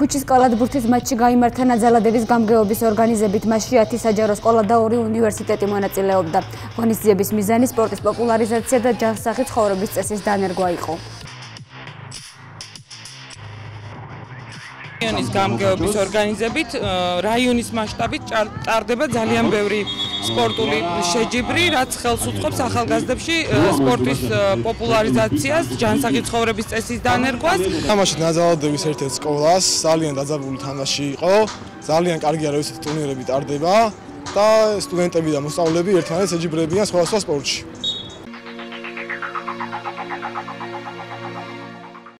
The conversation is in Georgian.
ქუჩის კალათბურთის მატჩი გაიმართა ნაძალადევის გამგეობის ორგანიზებით. მასში 10 საჯარო სკოლა და 2 უნივერსიტეტი მონაწილეობდა. ღონისძიების მიზანი სპორტის პოპულარიზაცია და ჯანსაღი ცხოვრების წესის დანერგვა იყო. რაიონის გამგეობის ორგანიზებით რაიონის მასშტაბით ტარდება ძალიან ბევრი სპორტული შეჯიბრი, რაც ხელს უწყობს ახალგაზრდებში სპორტის პოპულარიზაციას, ჯანსაღი ცხოვრების წესის დანერგვას. თამაში ნაზალადევის ერთ-ერთ სკოლას, ძალიან დაძაბული თამაში იყო, ძალიან კარგი არის ესეთი ტურნირები ტარდება და სტუდენტები და მოსწავლეები ერთმანეთს ეჯიბრებიან სხვადასხვა სპორტში.